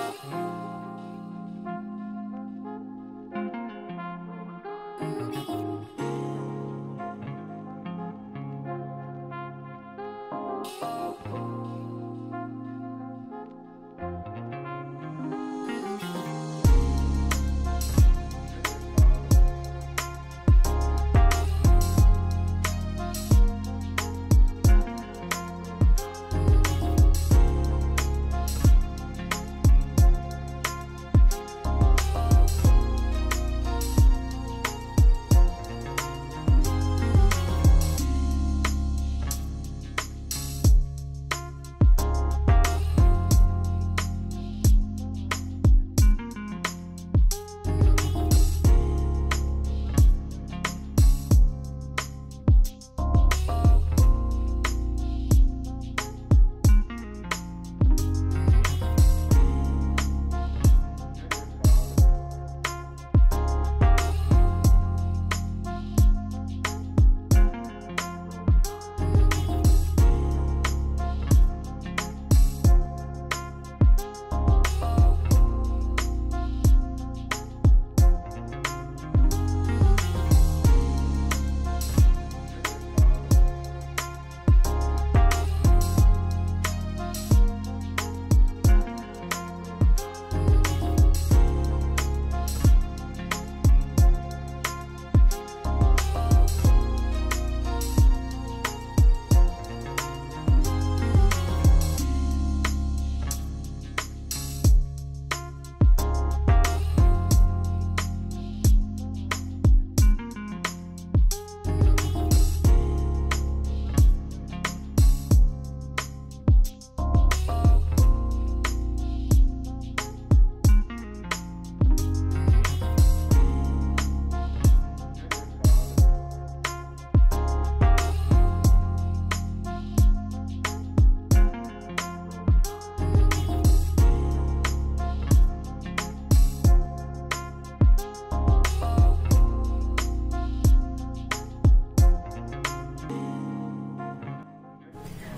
Bye.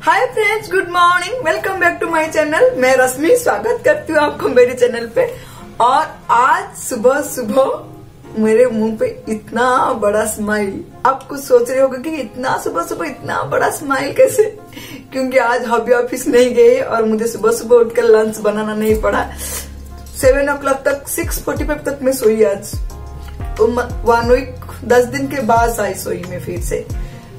Hi friends good morning welcome back to my channel मैं रश्मि स्वागत करती हूँ आपको मेरे चैनल पे। और आज सुबह सुबह मेरे मुँह पे इतना बड़ा स्माइल आप कुछ सोच रहे होगे कि इतना सुबह सुबह इतना बड़ा स्माइल कैसे? क्योंकि आज हॉबी ऑफ़िस नहीं गए और मुझे सुबह सुबह उठकर लंच बनाना नहीं पड़ा। सेवन ओ क्लॉक तक सिक्स फोर्टी फाइव तक मैं सोई आज। तो वन वीक दस दिन के बाद आई सोई में फिर से।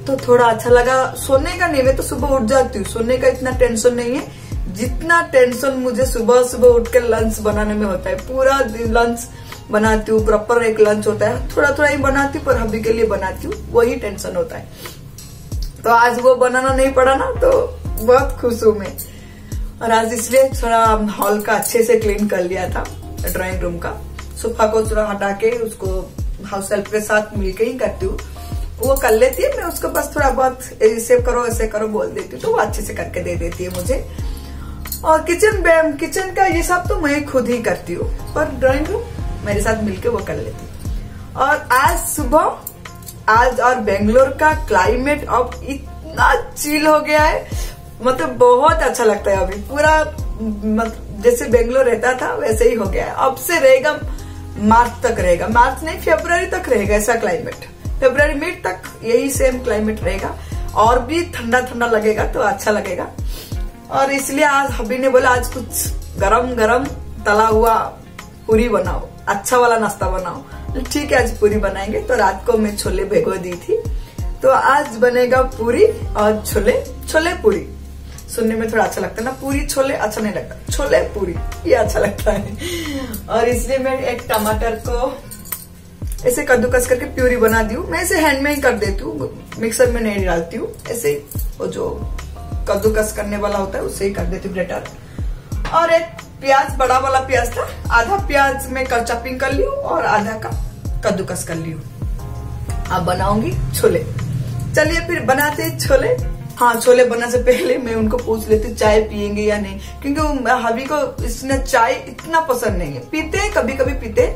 तो थोड़ा अच्छा लगा। सोने का नहीं, मैं तो सुबह उठ जाती हूँ। सोने का इतना टेंशन नहीं है। जितना टेंशन मुझे सुबह सुबह उठ के लंच बनाने में होता है। पूरा दिन लंच बनाती हूँ। प्रॉपर एक लंच होता है। थोड़ा थोड़ा ही बनाती हूँ, पर हबी के लिए बनाती हूँ। वही टेंशन होता है। तो आज वो बनाना नहीं पड़ा ना तो बहुत खुश हूँ मैं। और आज इसलिए थोड़ा हॉल का अच्छे से क्लीन कर लिया था ड्राइंग रूम का। सोफा को थोड़ा हटा के उसको हाउस हेल्प के साथ मिलकर ही करती हूँ। वो कर लेती है, मैं उसको बस थोड़ा बहुत ऐसे करो ऐसे करो, बोल देती हूँ तो वो अच्छे से करके दे देती है मुझे। और किचन किचन का ये सब तो मैं खुद ही करती हूँ, पर ड्राइंग रूम मेरे साथ मिलके वो कर लेती और आज सुबह, आज और बेंगलोर का क्लाइमेट अब इतना चिल हो गया है मतलब बहुत अच्छा लगता है अभी, पूरा मतलब जैसे बेंगलोर रहता था, वैसे ही हो गया है। अब से रहेगा मार्च तक रहेगा, मार्च नहीं फेब्रवरी तक रहेगा ऐसा क्लाइमेट फेब्रवरी मिड तक यही सेम क्लाइमेट रहेगा। और भी ठंडा ठंडा लगेगा तो अच्छा लगेगा। और इसलिए आज हबी ने बोला, आज कुछ गरम गरम तला हुआ पूरी बनाओ। अच्छा वाला नाश्ता बनाओ। ठीक है, आज पूरी बनाएँगे। तो रात को मैं छोले भिगो दी थी। तो आज बनेगा पूरी और छोले छोले पूरी। सुनने में थोड़ा अच्छा लगता है ना, पूरी छोले अच्छा नहीं लगता। छोले पूरी, ये अच्छा लगता है। और इसलिए मैं एक टमाटर को ऐसे कद्दूकस करके प्यूरी बना दी मैं इसे हैंड में ही कर देती हूँ। मिक्सर में नहीं डालती हूँ। ऐसे वो जो कद्दूकस करने वाला होता है उससे ही कर देती हूँ ग्रेटर और एक प्याज, बड़ा वाला प्याज था। आधा प्याज में कर चॉपिंग कर ली और आधा का कद्दूकस कर ली अब बनाऊँगी छोले। चलिए फिर बनाते छोले। हाँ छोले बनने से पहले मैं उनको पूछ लेती हूँ, चाय पियेंगे या नहीं? क्योंकि हबी को इसने चाय इतना पसंद नहीं है। पीते कभी कभी पीते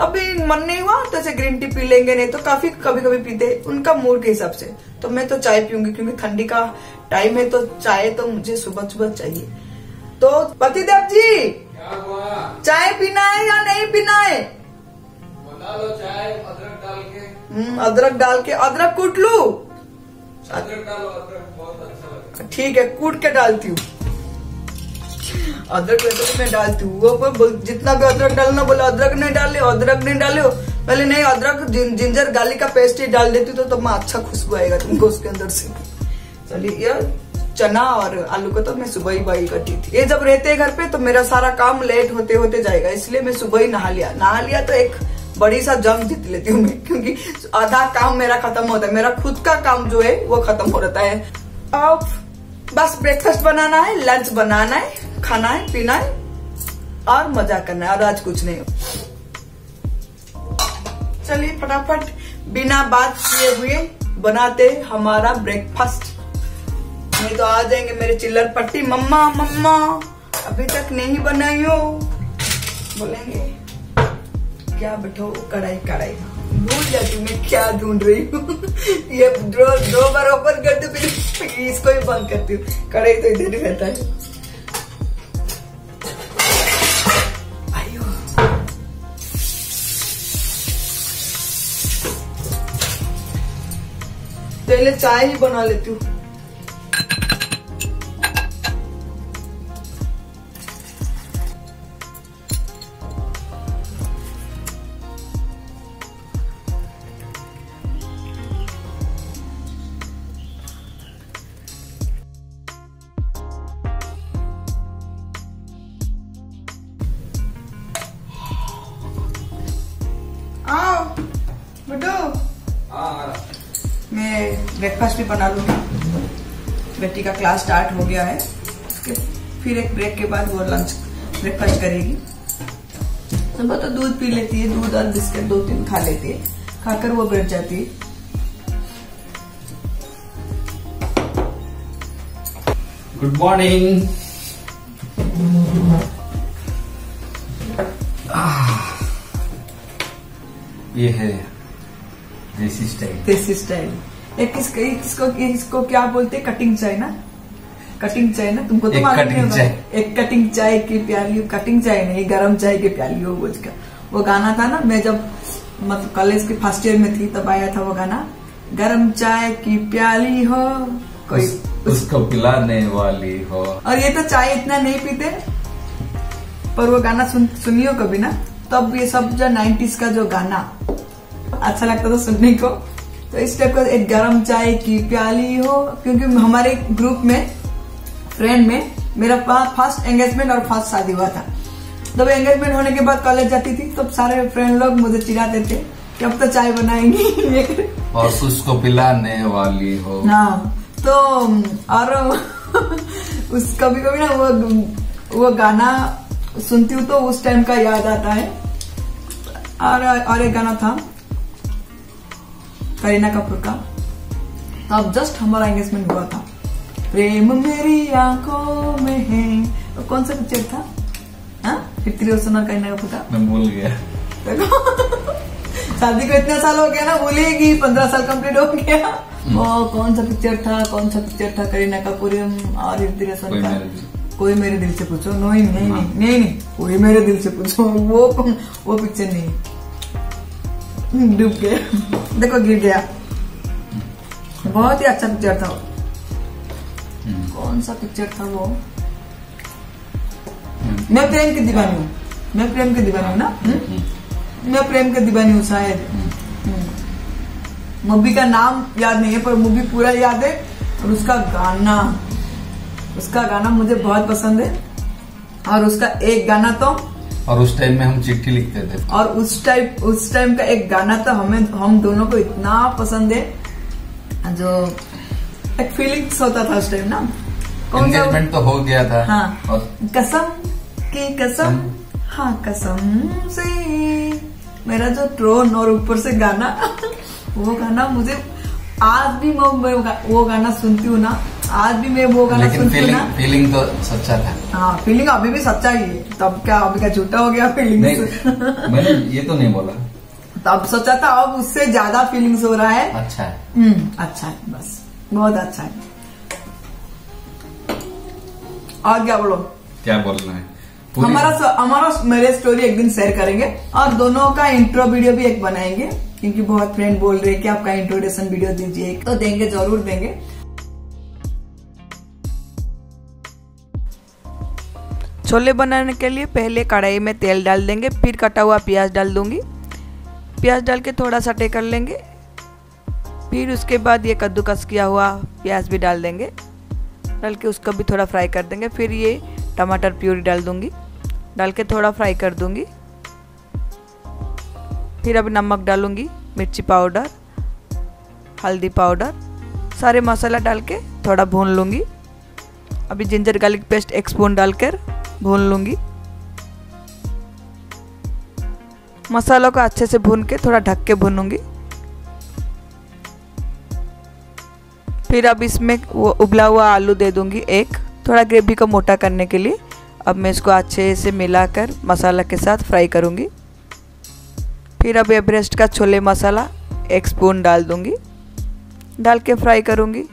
अभी मन नहीं हुआ तो ऐसे ग्रीन टी पी लेंगे नहीं तो काफ़ी कभी कभी पीते। उनका मूड के हिसाब से। तो मैं तो चाय पीऊँगी क्योंकि ठंडी का टाइम है तो चाय तो मुझे सुबह सुबह चाहिए। तो पतिदेव जी क्या हुआ? चाय पीना है या नहीं पीना है? बना लो चाय अदरक डाल के। हम्म, अदरक डाल के। अदरक कूट लू? अदरक डालो अदरक बहुत अच्छा ठीक है कूट के डालती हूँ। अदरक वैसे तो मैं डालती हूँ। पर जितना भी अदरक डालना बोले, अदरक नहीं डाले, अदरक नहीं डाले। पहले नहीं, अदरक जिंजर गार्लिक का पेस्ट ही डाल देती तो तब मैं अच्छा खुशबू आएगा तुमको उसके अंदर से। चलिए, ये चना और आलू को तो मैं सुबह ही बॉईल करती थी। ये जब रहते घर पे तो मेरा सारा काम लेट होते होते जाएगा। इसलिए मैं सुबह ही नहा लिया। नहा लिया तो एक बड़ी सा जंग जीत लेती हूँ मैं, क्योंकि आधा काम मेरा खत्म होता है। मेरा खुद का काम जो है, वो खत्म हो जाता है। अब बस ब्रेकफास्ट बनाना है लंच बनाना है। खाना है, पीना है, और मज़ा करना है, और आज कुछ नहीं। चलिए फटाफट, बिना बात किए हुए बनाते हमारा ब्रेकफास्ट नहीं तो आ जाएँगे मेरे चिल्लर पट्टी। मम्मा मम्मा, अभी तक नहीं बनाई हो। बोलेंगे, क्या बैठो, कढ़ाई कढ़ाई। भूल जाती मैं क्या ढूंढ रही हूँ। ये दो दो बार ओपन करती हूँ इसको ही बंद करती हूँ। कढ़ाई तो इधर ही रहता है। पहले चाय ही बना लेती हूँ। भी बना लूँगी बेटी का क्लास स्टार्ट हो गया है। उसके फिर एक ब्रेक के बाद वो लंच ब्रेकफास्ट करेगी। सुबह तो दूध पी लेती है दूध और बिस्किट दो तीन खा लेती है। खाकर वो बैठ जाती है। गुड मॉर्निंग ये है देसी स्टाइल देसी स्टाइल किस इसको इसको क्या बोलते हैं? कटिंग चाय ना? कटिंग चाय ना? तुमको तो मालूम नहीं होगा। एक कटिंग चाय की प्याली कटिंग चाय नहीं गरम चाय की प्याली हो बोझ का। वो गाना था ना मैं जब मतलब कॉलेज के फ़र्स्ट ईयर में थी तब आया था वो गाना। गरम चाय की प्याली हो कोई उस, उसको पिलाने वाली हो। और ये तो चाय इतना नहीं पीते पर वो गाना सुन सुनियो कभी ना? तब ये सब जो नाइन्टीज का जो गाना अच्छा लगता था सुनने को। तो इस टाइप का एक गरम चाय की प्याली हो क्योंकि हमारे ग्रुप में फ्रेंड में मेरा फ़र्स्ट एंगेजमेंट और फ़र्स्ट शादी हुआ था। जब एंगेजमेंट होने के बाद कॉलेज जाती थी तो सारे फ्रेंड लोग मुझे चिढ़ाते थे कि अब तो चाय बनाएँगी। और उसको पिलाने वाली हो। हाँ तो और उस कभी कभी ना वो वो गाना सुनती हूँ तो उस टाइम का याद आता है। और और एक गाना था करीना कपूर का। तो अब जस्ट हमारा एंगेजमेंट हुआ था। प्रेम मेरी आँखों में है। वो कौन सा पिक्चर था? हाँ? रोशन और करीना कपूर का। मैं भूल गया। देखो। शादी को इतना साल हो गया ना भूलेगी। पंद्रह साल कंप्लीट हो गया। वो कौन सा पिक्चर था? कौन सा पिक्चर था करीना कपूर? और ऋतिक रोशन का। कोई मेरे दिल से पूछो। नहीं नहीं नहीं नहीं नहीं। कोई मेरे दिल से पूछो। वो वो पिक्चर नहीं डूब गया। देखो गिर गया। बहुत ही अच्छा पिक्चर था। हम्म, कौन सा पिक्चर था वो? मैं प्रेम की दीवानी हूँ। मैं प्रेम की दीवानी हूँ ना? हम्म? मैं प्रेम की दीवानी हूँ शायद। मूवी का नाम याद नहीं है पर मूवी पूरा याद है और उसका गाना। उसका गाना मुझे बहुत पसंद है और उसका एक गाना तो और उस टाइम में हम चिट्ठी लिखते थे। और उस टाइप उस टाइम का एक गाना तो हमें हम दोनों को इतना पसंद है जो एक फीलिंग्स होता था उस टाइम ना। कौन सा? तो हो गया था। हाँ। और कसम की कसम। हाँ। कसम से। मेरा जो ट्रोन और ऊपर से गाना वो गाना मुझे आज भी मैं वो गाना सुनती हूँ ना आज भी मैं वो गाना लेकिन सुनती हूँ फीलिंग ना। फीलिंग तो सच्चा था। हाँ फीलिंग अभी भी सच्चा ही है। तब क्या अभी क्या झूठा हो गया फीलिंग मैंने ये तो नहीं बोला। तब सोचा था अब उससे ज़्यादा फीलिंग्स हो रहा है। अच्छा है। हम्म अच्छा है बस। बहुत अच्छा है। और क्या बोलो? क्या बोलना है? हमारा हमारा मेरे स्टोरी एक दिन शेयर करेंगे और दोनों का इंट्रो वीडियो भी एक बनाएँगे। क्योंकि बहुत फ्रेंड बोल रहे हैं कि आपका इंट्रोडक्शन वीडियो दीजिए। तो देंगे ज़रूर देंगे। छोले बनाने के लिए पहले कढ़ाई में तेल डाल देंगे, फिर कटा हुआ प्याज डाल दूँगी। प्याज डाल के थोड़ा सटे कर लेंगे। फिर उसके बाद ये कद्दूकस किया हुआ प्याज भी डाल देंगे। डाल के उसको भी थोड़ा फ्राई कर देंगे। फिर ये टमाटर प्यूरी डाल दूँगी। डाल के थोड़ा फ्राई कर दूँगी। फिर अभी नमक डालूँगी, मिर्ची पाउडर, हल्दी पाउडर, सारे मसाला डाल के थोड़ा भून लूँगी। अभी जिंजर गार्लिक पेस्ट एक स्पून डालकर भून लूँगी। मसालों को अच्छे से भून के थोड़ा ढक के भूनूँगी। फिर अब इसमें वो उबला हुआ आलू दे दूँगी एक, थोड़ा ग्रेवी को मोटा करने के लिए। अब मैं इसको अच्छे से मिलाकर मसाला के साथ फ्राई करूँगी। फिर अब एवरेस्ट का छोले मसाला एक स्पून डाल दूँगी। डाल के फ्राई करूँगी।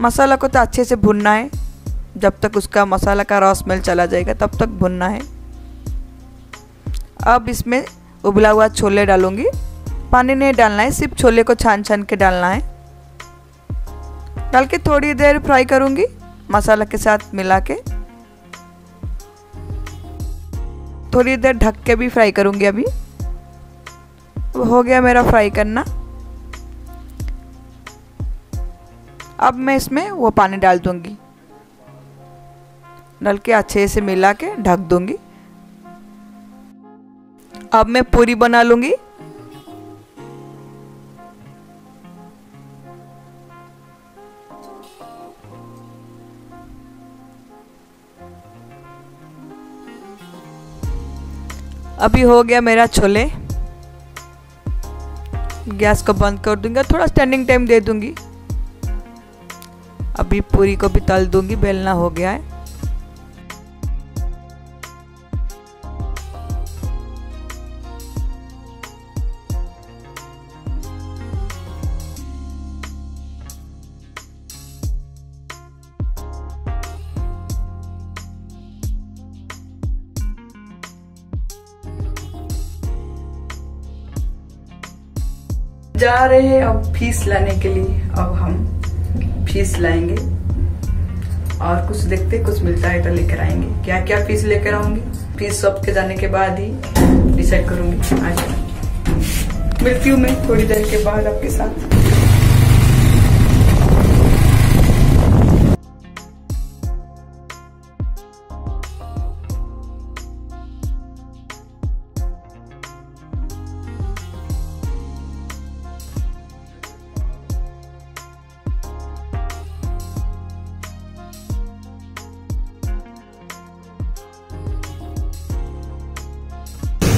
मसाला को तो अच्छे से भुनना है। जब तक उसका मसाला का रॉ स्मेल चला जाएगा, तब तक भुनना है। अब इसमें उबला हुआ छोले डालूँगी। पानी नहीं डालना है, सिर्फ़ छोले को छान छान के डालना है। डाल के थोड़ी देर फ्राई करूँगी मसाला के साथ मिला के। थोड़ी देर ढक के भी फ्राई करूँगी अभी। हो गया मेरा फ्राई करना। अब मैं इसमें वो पानी डाल दूँगी। डाल के अच्छे से मिला के ढक दूँगी। अब मैं पूरी बना लूँगी। अभी हो गया मेरा छोले। गैस को बंद कर दूँगी थोड़ा स्टैंडिंग टाइम दे दूँगी। अभी पूरी को भी तल दूँगी, बेलना हो गया है। जा रहे हैं अब फ़ीस लाने के लिए। अब हम फ़ीस लाएँगे। और कुछ देखते, कुछ मिलता है तो लेकर आएँगे। क्या क्या फ़ीस लेकर आऊँगी? फ़ीस शॉप के जाने के बाद ही डिसाइड करूँगी। आज मिलती हूँ मैं थोड़ी देर के बाद आपके साथ।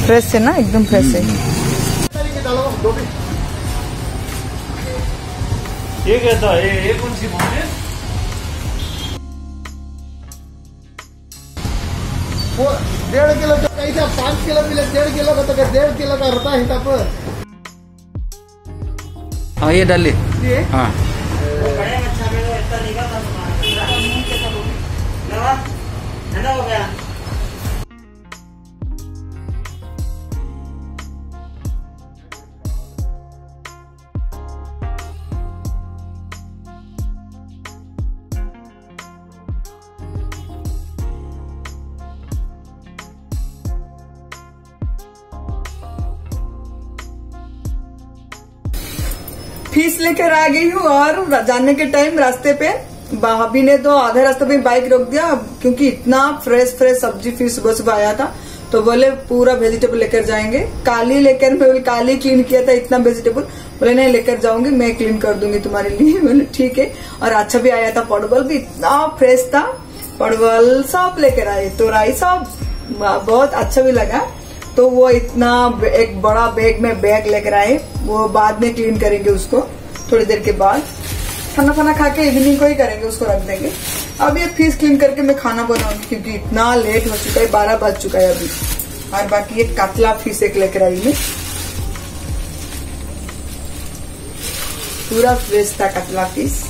फ्रेश है ना? एकदम फ्रेश है। ये कहता है ये ये कौन सी बोल? है वो डेढ़ किलो तो कैसा पाँच किलो मिले डेढ़ किलो का तो क्या डेढ़ किलो का होता है तब हाँ ये डाल ले। ये? हाँ। फ़ीस लेकर आ गई हूँ और जाने के टाइम रास्ते पे भाभी ने तो आधे रास्ते पे बाइक रोक दिया, क्योंकि इतना फ्रेश फ्रेश सब्ज़ी फिर सुबह सुबह आया था। तो बोले, पूरा वेजिटेबल लेकर जाएँगे। काली लेकर, मैं बोले, काली क्लीन किया था, इतना वेजिटेबल बोले, नहीं, लेकर जाऊँगी, मैं क्लीन कर दूँगी तुम्हारे लिए। बोले, ठीक है। और अच्छा भी आया था पड़वल भी इतना फ्रेश था। परवल सब लेकर आए तो राई सब बहुत अच्छा भी लगा। तो वो इतना एक बड़ा बैग में बैग लेकर आए। वो बाद में क्लीन करेंगे उसको, थोड़ी देर के बाद। खाना खाना खा के इवनिंग को ही करेंगे, उसको रख देंगे। अब ये फ़ीस क्लीन करके मैं खाना बनाऊँगी, क्योंकि इतना लेट हो चुका है, बारह बज चुका है अभी। और बाकी ये कतला फ़ीस एक लेकर आई मैं पूरा फ्रेश था कतला फ़ीस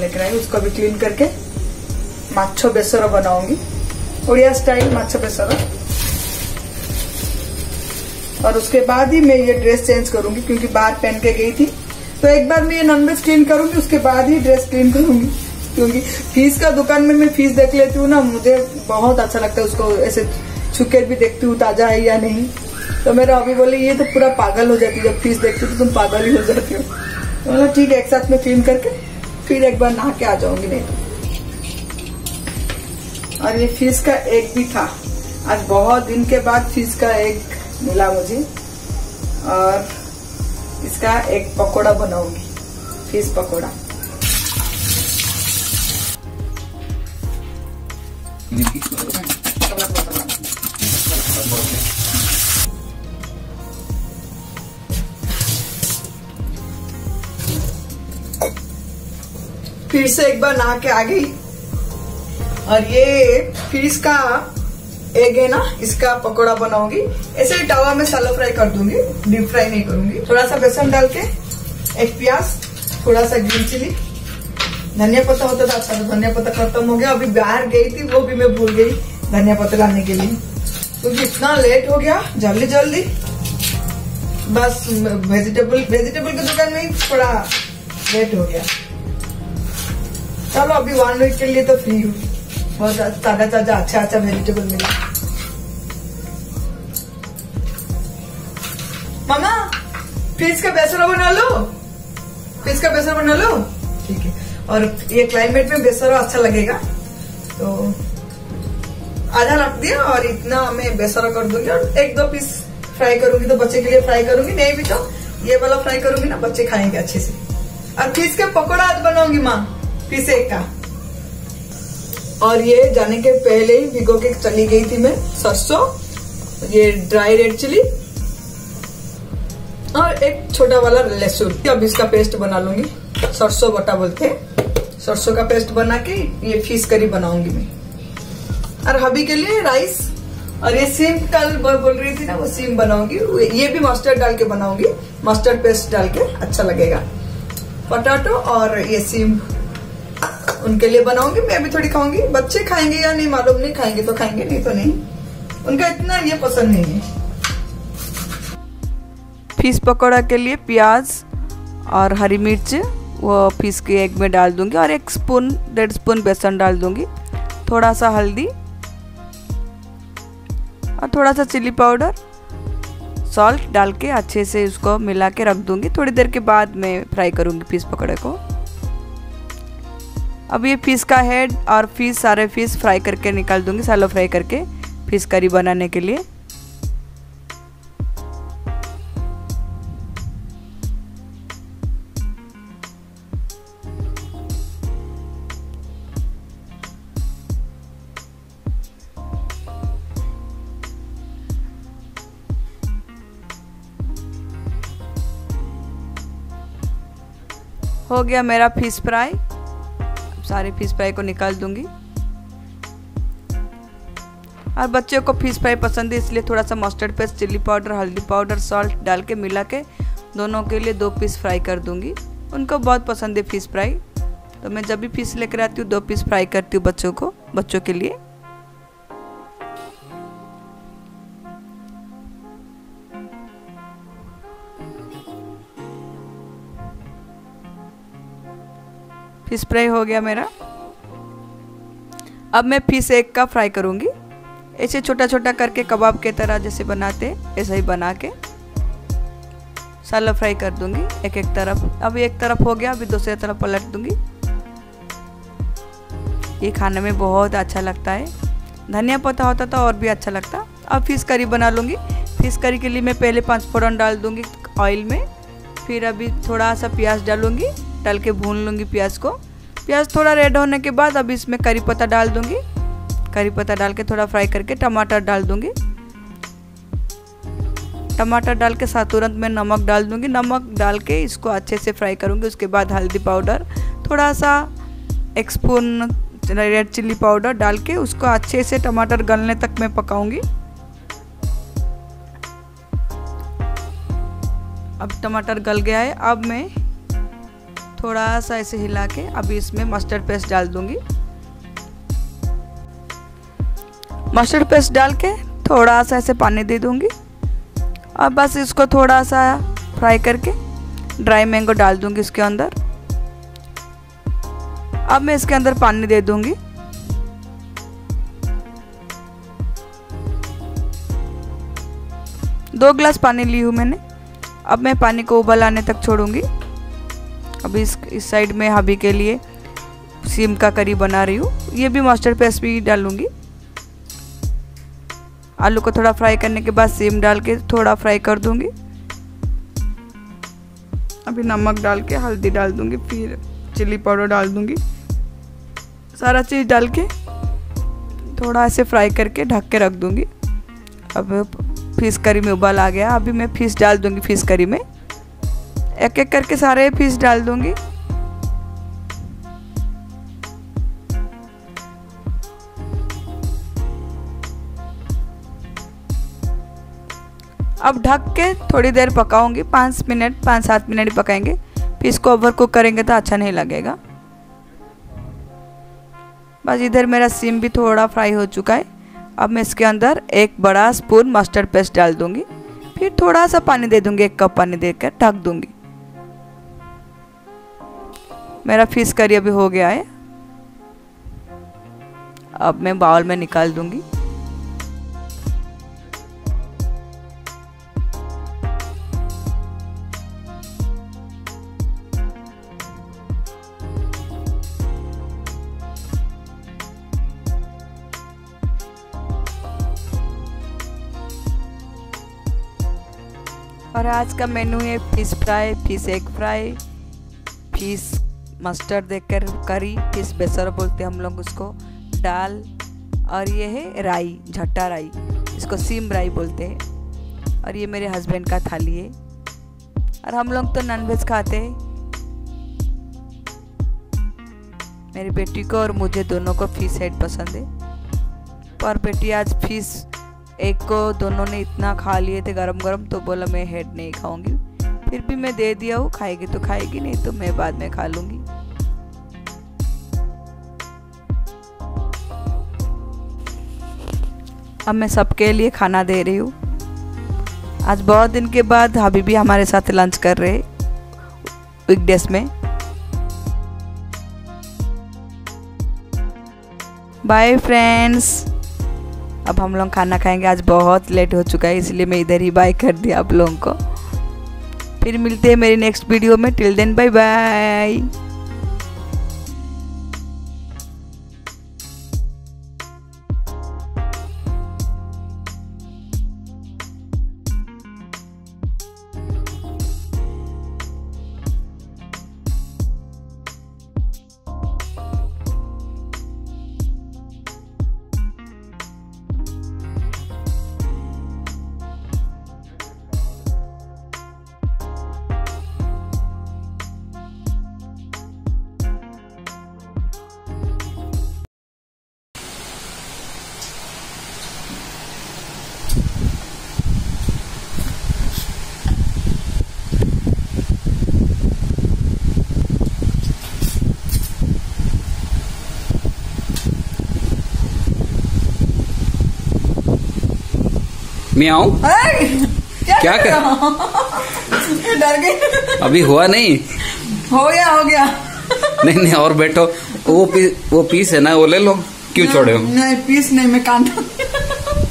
लेकर आई उसको भी क्लीन करके। माछो बेसर बनाऊँगी। ओडिया स्टाइल माछो बेसर। और उसके बाद ही मैं ये ड्रेस चेंज करूँगी, क्योंकि बाहर पहन के गई थी। तो एक बार मैं ये नॉनवेज क्लीन करूँगी, उसके बाद ही ड्रेस क्लीन करूँगी। क्योंकि फ़ीस का दुकान में मैं फ़ीस देख लेती हूँ ना, मुझे बहुत अच्छा लगता है उसको, ऐसे छुके भी देखती हूँ, ताज़ा है या नहीं। तो मेरा अभी बोले, ये तो पूरा पागल हो जाती है, जब फ़ीस देखती हूँ तो तुम पागल ही हो जाती हो। बोला, ठीक है, एक साथ में क्लीन करके फिर एक बार नहा के आ जाऊँगी, नहीं तो। और ये फ़ीस का एक भी था। आज बहुत दिन के बाद फ़ीस का एग मिला मुझे। और इसका एक पकोड़ा बनाऊँगी फ़िश पकोड़ा। फिर से एक बार नहा के आ गई। और ये फ़िश का एग है ना, इसका पकोड़ा बनाऊँगी। ऐसे ही तवा में सालो फ्राई कर दूँगी डीप फ्राई नहीं करूँगी। थोड़ा सा बेसन डाल के, एक प्याज थोड़ा सा ग्रीन चिली धनिया पत्ता होता था अच्छा तो धनिया पत्ता खत्म हो गया। अभी बाहर गई थी, वो भी मैं भूल गई धनिया पत्ता लाने के लिए। क्योंकि इतना लेट हो गया, जल्दी जल्दी। बस वेजिटेबल वेजिटेबल की दुकान में थोड़ा लेट हो गया। चलो, अभी वन वीक के लिए तो फ्री हूँ। बहुत ताज़ा ताज़ा अच्छा अच्छा वेजिटेबल मिला। मामा, फ़िश का बेसरा बना लो। फ़िश का बेसरा बना लो। ठीक है। और ये क्लाइमेट में बेसरा अच्छा लगेगा। तो आधा रख दिया और इतना मैं बेसरा कर दूँगी और एक दो पीस फ्राई करूँगी तो बच्चे के लिए फ्राई करूँगी। नहीं भी तो ये वाला फ्राई करूँगी ना, बच्चे खाएँगे अच्छे से। और फ़िश का पकौड़ा आज बनाऊँगी माँ, फ़िश एक का। और ये जाने के पहले ही भिगो के चली गई थी मैं सरसों, ये ड्राई रेड चिली और एक छोटा वाला लहसुन। अब इसका पेस्ट बना लूँगी। सरसों बटा बोलते हैं। सरसों का पेस्ट बना के ये फ़िश करी बनाऊँगी मैं। और हबी के लिए राइस और ये सीम कल बोल रही थी ना, वो सीम बनाऊँगी। ये भी मस्टर्ड डाल के बनाऊँगी। मस्टर्ड पेस्ट डाल के अच्छा लगेगा। पटाटो और ये सिम। उनके लिए बनाऊँगी, मैं भी थोड़ी खाऊँगी। बच्चे खाएँगे या नहीं मालूम, नहीं खाएँगे तो खाएँगे, नहीं तो नहीं। उनका इतना ये पसंद नहीं है। फ़िश पकौड़ा के लिए प्याज और हरी मिर्च, वो फ़िश के एग में डाल दूँगी और एक स्पून, डेढ़ स्पून बेसन डाल दूँगी। थोड़ा सा हल्दी और थोड़ा सा चिली पाउडर सॉल्ट डाल के अच्छे से उसको मिला के रख दूँगी। थोड़ी देर के बाद मैं फ्राई करूँगी फ़िश पकौड़े को। अब ये फ़िश का हेड और फ़िश सारे फ़िश फ्राई करके निकाल दूँगी, सालो फ्राई करके फ़िश करी बनाने के लिए। हो गया मेरा फ़िश फ्राई सारे फ़िश फ्राई को निकाल दूँगी। और बच्चों को फ़िश फ्राई पसंद है, इसलिए थोड़ा सा मस्टर्ड पेस्ट चिल्ली पाउडर हल्दी पाउडर सॉल्ट डाल के मिला के दोनों के लिए दो पीस फ्राई कर दूँगी। उनको बहुत पसंद है फ़िश फ्राई तो मैं जब भी फ़िश लेकर आती हूँ, दो पीस फ्राई करती हूँ बच्चों को, बच्चों के लिए। फ़िश फ्राई हो गया मेरा। अब मैं फ़िश एक का फ्राई करूँगी। ऐसे छोटा छोटा करके कबाब के तरह जैसे बनाते, ऐसा ही बना के साला फ्राई कर दूँगी एक एक तरफ़। अब एक तरफ़ हो गया, अभी दूसरी तरफ़ पलट दूँगी। ये खाने में बहुत अच्छा लगता है। धनिया पत्ता होता तो और भी अच्छा लगता। अब फ़िश करी बना लूँगी। फ़िश करी के लिए मैं पहले पाँच फोड़न डाल दूँगी ऑयल में। फिर अभी थोड़ा सा प्याज डालूँगी। डाल के भून लूँगी प्याज को। प्याज थोड़ा रेड होने के बाद अब इसमें करी पत्ता डाल दूँगी। करी पत्ता डाल के थोड़ा फ्राई करके टमाटर डाल दूँगी। टमाटर डाल के साथ तुरंत मैं नमक डाल दूँगी। नमक डाल के इसको अच्छे से फ्राई करूँगी। उसके बाद हल्दी पाउडर थोड़ा सा एक स्पून रेड चिल्ली पाउडर डाल के उसको अच्छे से टमाटर गलने तक मैं पकाऊँगी। अब टमाटर गल गया है। अब मैं थोड़ा सा ऐसे हिला के अभी इसमें मस्टर्ड पेस्ट डाल दूँगी। मस्टर्ड पेस्ट डाल के थोड़ा सा ऐसे पानी दे दूँगी। और बस इसको थोड़ा सा फ्राई करके ड्राई मैंगो डाल दूँगी इसके अंदर। अब मैं इसके अंदर पानी दे दूँगी। दो गिलास पानी ली हूँ मैंने। अब मैं पानी को उबल आने तक छोड़ूँगी। अभी इस इस साइड में हबी के लिए सीम का करी बना रही हूँ। ये भी मस्टर्ड पेस्ट भी डालूँगी। आलू को थोड़ा फ्राई करने के बाद सीम डाल के थोड़ा फ्राई कर दूँगी। अभी नमक डाल के हल्दी डाल दूँगी, फिर चिल्ली पाउडर डाल दूँगी। सारा चीज़ डाल के थोड़ा ऐसे फ्राई करके ढक के रख दूँगी। अब फ़िश करी में उबाल आ गया। अभी मैं फ़िश डाल दूँगी फ़िश करी में। एक एक करके सारे फ़िश डाल दूँगी। अब ढक के थोड़ी देर पकाऊँगी। पाँच मिनट, पाँच सात मिनट पकाएँगे। फिर इसको ओवर कुक करेंगे तो अच्छा नहीं लगेगा। बस इधर मेरा सिम भी थोड़ा फ्राई हो चुका है। अब मैं इसके अंदर एक बड़ा स्पून मस्टर्ड पेस्ट डाल दूँगी। फिर थोड़ा सा पानी दे दूँगी, एक कप पानी देकर ढक दूँगी। मेरा फ़िश करी अभी हो गया है। अब मैं बाउल में निकाल दूँगी। और आज का मेनू है fish fry fish egg fry fish mustard देकर करी फ़िश बेसर बोलते हम लोग उसको, दाल और ये है राई, झट्टा राई, इसको सीम राई बोलते हैं। और ये मेरे हस्बैंड का थाली है। और हम लोग तो नॉनवेज खाते हैं। मेरी बेटी को और मुझे दोनों को फ़िश हेड पसंद है। पर बेटी आज फ़िश एक को दोनों ने इतना खा लिए थे गरम गरम तो बोला मैं हेड नहीं खाऊँगी। फिर भी मैं दे दिया हूँ, खाएगी तो खाएगी, नहीं तो मैं बाद में खा लूँगी। अब मैं सबके लिए खाना दे रही हूँ। आज बहुत दिन के बाद भी हमारे साथ लंच कर रहे वीकडेज में। बाय फ्रेंड्स अब हम लोग खाना खाएँगे। आज बहुत लेट हो चुका है, इसलिए मैं इधर ही बाय कर दिया आप लोगों को। फिर मिलते हैं मेरी नेक्स्ट वीडियो में। टिल देन बाय बाय मैं आऊँ? क्या क्या कर कर- डर गई। अभी हुआ नहीं। हो गया हो गया। नहीं नहीं और बैठो। वो पी, वो पीस है ना वो ले लो। क्यों छोड़े हो? नहीं पीस नहीं मैं कांटा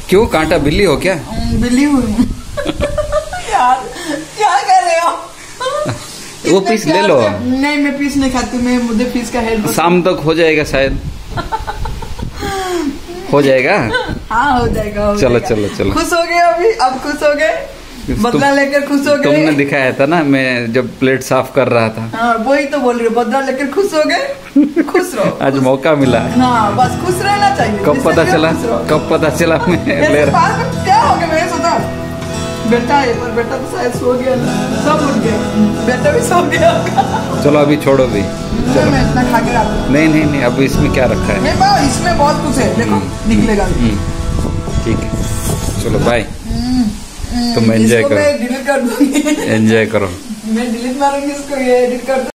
क्यों? कांटा बिल्ली हो क्या? बिल्ली हुई यार क्या कर रहे हो? वो पीस ले लो। नहीं मैं पीस नहीं खाती मैं मुझे पीस का हेड शाम तक हो जाएगा शायद। हो जाएगा? हाँ हो जाएगा हो चलो, जाएगा। चलो, चलो। खुश हो गए अभी? अब खुश हो गए? बदला लेकर खुश हो गए? तुमने दिखाया था ना मैं जब प्लेट साफ़ कर रहा था। हाँ वही तो बोल रही हूँ बदला लेकर खुश हो गए? खुश रहो आज मौका मिला। हाँ बस खुश रहना चाहिए कब पता चला? कब पता चला मैं ले रहा बेटा है पर बेटा तो शायद सो गया। सब उठ गए बेटा भी सो गया चलो अभी छोड़ो भी नहीं, मैं इतना खा के नहीं नहीं नहीं अब इसमें क्या रखा है? नहीं इसमें बहुत कुछ है। देखो निकलेगा हम्म, ठीक है। चलो बाय तुम एंजॉय कर। एंजॉय करो मैं डिलीट मारूँगी इसको ये एडिट कर